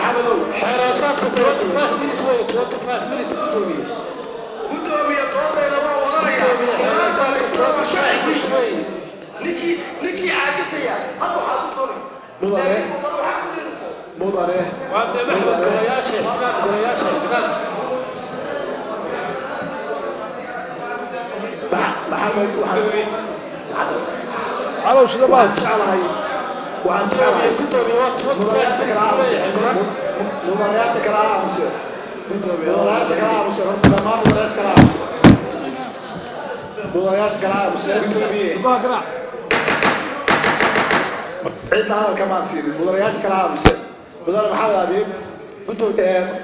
حراسات كنت واقف من كويت واقف من قدومي قدومي طوبة إلى ورايا حراسات إسلام شعبي نكي نكي عاكسية أبو حاضر مضارع مضارع وعبد محمد قرياشي حكام قرياشي حكام محمد وحبيبي على وش دبان وعن شرعي مبارياتك العام مبارياتك العام مبارياتك العام انت ما مبارياتك العام مبارياتك العام عيد هذا كمان سيدي مبارياتك العام بدل محمد عبيب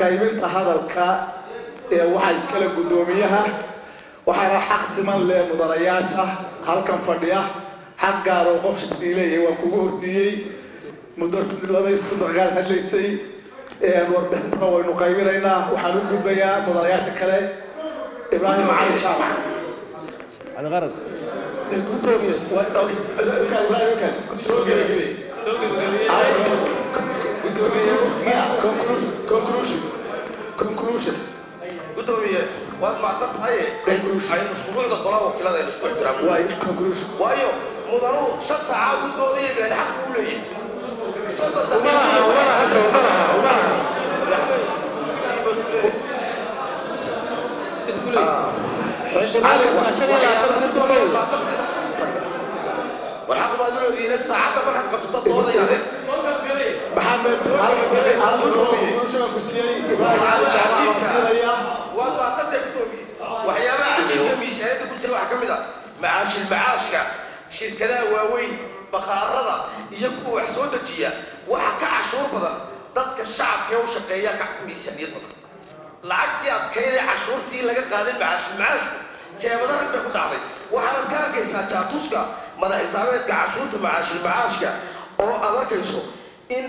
قيمت هذا الكا waxaa iskale guddoomiyaha waxaana xaq siman leh mudanayaasha halkan fadhiya. Xaq gaar oo qof shaqii leeyahay waan kugu horsiiyey muddo labaysta daqiiqaad hadlaysay warbixintana waynu qaybinaynaa waxaan u gudbayaa mudanayaasha kale ibraahim cali jaamac conclusion conclusion gudoomiye waad macsan tahaye aynu shuruucda golaha wakiilada aynu isku ixtiraamno waayo وضروه شط عاود ضريب الحق وليه ومعها ومعها ومعها ومعها والحق ما ادري دي نفس ساعات فرحت قد تطوري يعني محمد محمد شو كسيري والله صدق توبي وحيا ما عادش جميل شهادة كل واحد كملها ما عادش المعاش كان shirkadaha waaweyn bakhaarada iyo kuwa wax soo dejiya waxa ka cashuur badan dadka shacabka ee u shaqeeya ka miisaaniyad badan. Lacagtii adkaydee cashuurtii laga qaaday macaashil macaashku jeebada rag bay ku dhacday. Waxaanad ka arkaysaa jaatuuska madax xisaabeedka cashuurta macaashil macaashka oo aad arkayso in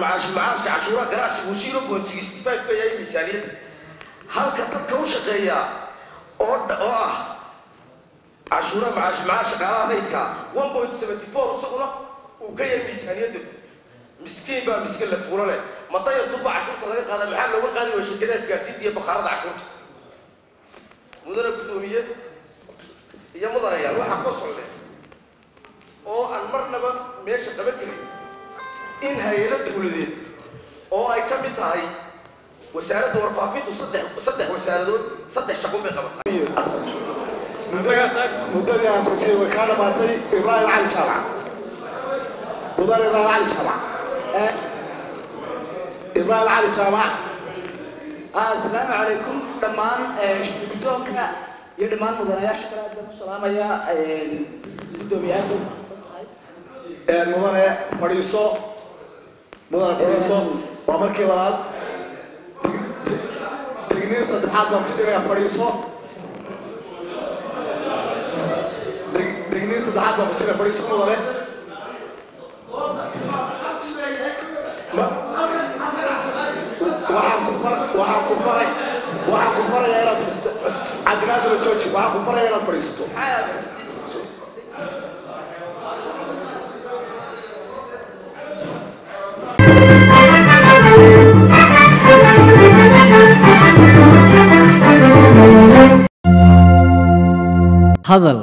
macaashil macaashka cashuuraha ganacsigu zero point sixty five ka yahay miisaaniyadda. Halka dadka u shaqeeya oo oo ah one point seventy four isaguna uu ka yahay miisaaniyadda miskiin baa miskiin la fuulo leh madayartuba cashuurta laga qaada maxaa looga qaadi waya shirkadaha isgaarsiinta iyo bakhaarada cashuurta mudane gudoomiye iyo mudanayaal waxaa qosol leh oo aan marnaba meesha qaban karin in hay-ado dawladeed oo ay ka mid tahay wasaaradda warfaafintu saddex saddex wasaaradood saddex shaqo bay qabatay muddadii aan kursiiyey way kaa dhamaatay ibraahim cali jaamac mudane ibraahim cali jaamac ibraahim cali jaamac asalaamu calaykum dhammaan guddoonka iyo dhammaan mudanayaasha kale aad baan u salaamayaa guddoomiyaada mudane fadhiiso mudane fadhiiso waa markii labaad digniin saddexaad baan kusiinayaa fadhiiso digniin saddexaad baan kusiinaya fadhiiso mudane Ma- waxaan ku faray waxaan ku farayaa inaad cabdinaasir jooji waxaan ku farayaa inaad fadhiisato hadal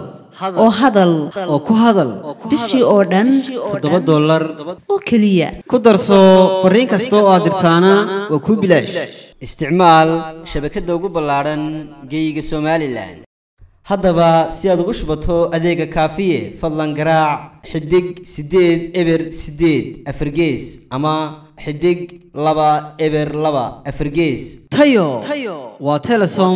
oo hadal. Oo ku hadal. Bishii oo dhan. Toddoba dollar. Oo keliya. Ku darso fariin kasta oo aad dirtaana waa kuu bilaash. isticmaal shabakadda ugu ballaadhan geyga somalilan haddaba si aad ugu shubato adeega kaafiye fadlan garaac xidig siddeed eber siddeed afargees ama xidig laba eber laba afargees tayo. Waa telesom